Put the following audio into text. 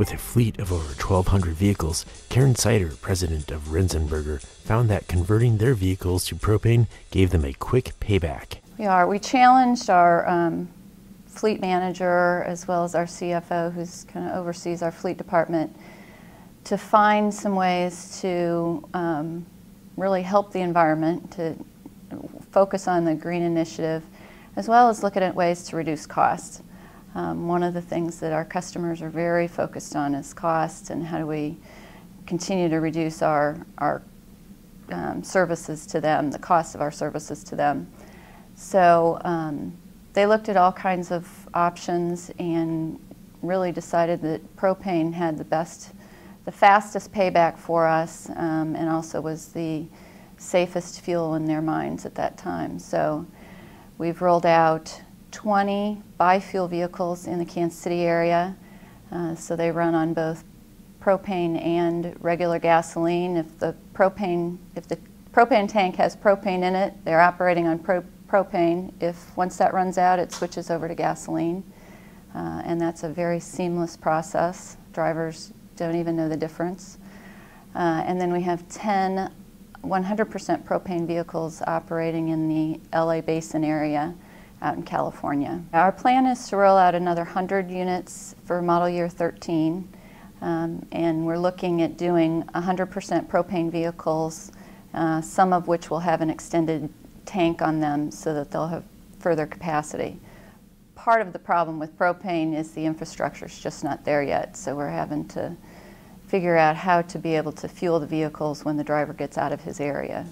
With a fleet of over 1,200 vehicles, Karen Seitter, president of Renzenberger, found that converting their vehicles to propane gave them a quick payback. We are. We challenged our um, fleet manager as well as our CFO, who's kind of oversees our fleet department, to find some ways to um, really help the environment, to focus on the green initiative, as well as looking at ways to reduce costs. Um, one of the things that our customers are very focused on is costs and how do we continue to reduce our, our um, services to them, the cost of our services to them. So um, they looked at all kinds of options and really decided that propane had the best, the fastest payback for us um, and also was the safest fuel in their minds at that time. So we've rolled out 20 bi-fuel vehicles in the Kansas City area. Uh, so they run on both propane and regular gasoline. If the propane, if the propane tank has propane in it, they're operating on pro propane. If once that runs out, it switches over to gasoline. Uh, and that's a very seamless process. Drivers don't even know the difference. Uh, and then we have 10 100% propane vehicles operating in the LA Basin area out in California. Our plan is to roll out another 100 units for model year 13, um, and we're looking at doing 100% propane vehicles, uh, some of which will have an extended tank on them so that they'll have further capacity. Part of the problem with propane is the infrastructure is just not there yet, so we're having to figure out how to be able to fuel the vehicles when the driver gets out of his area.